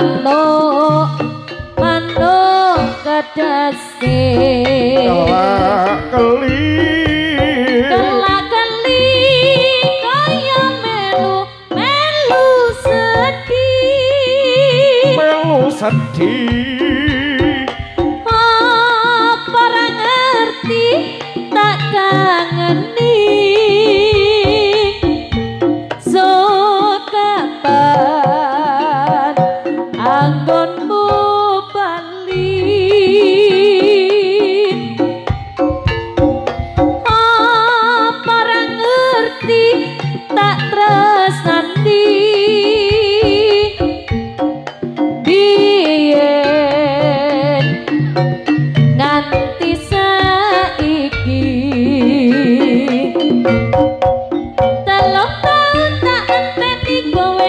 Manuk manuk kedasi Kelak keli Kelak-keli kaya melu melu sedih. Melu sedih. Apa ra ngerti tak kangeni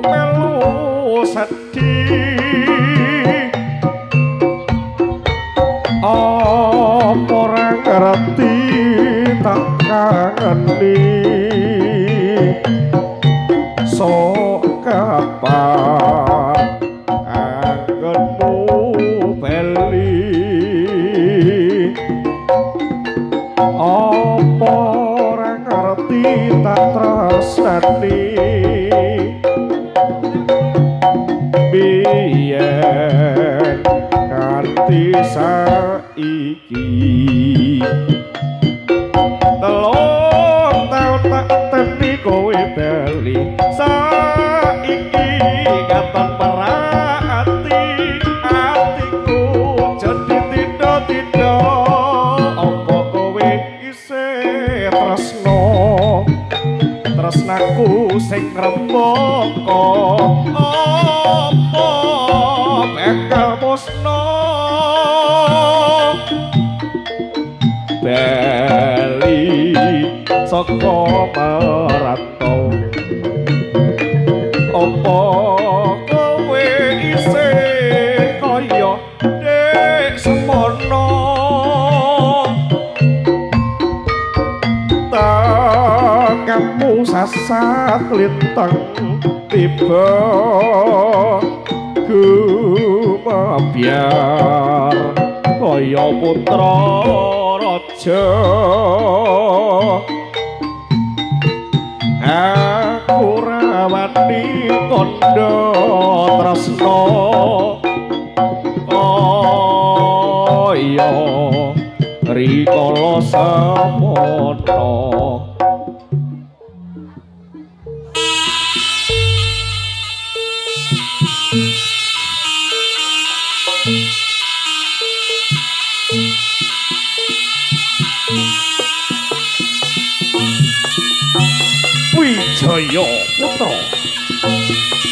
melu sedih. Apa ora ngerti tak kangeni Sok kapan anggonmu beli? Apa ora ngerti tak tresnani kanthi saiki Telung taun tak teni kowe bali Saiki katon perhati Atiku jadi tido-tido. Apa kowe isih tresno? Tresnaku sing rembaka. Apa bakal musna saka marato apa kowe isih kaya dek semono takamu sasat lintang tiba gumabiar kaya putra raja. Aku rawani kondo tresno. Kaya rikala samono Wijaya Putra